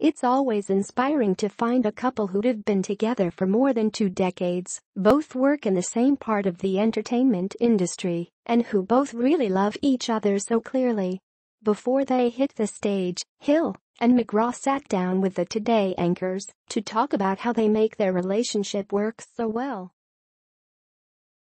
It's always inspiring to find a couple who've been together for more than two decades, both work in the same part of the entertainment industry, and who both really love each other so clearly. Before they hit the stage, Hill and McGraw sat down with the Today anchors to talk about how they make their relationship work so well.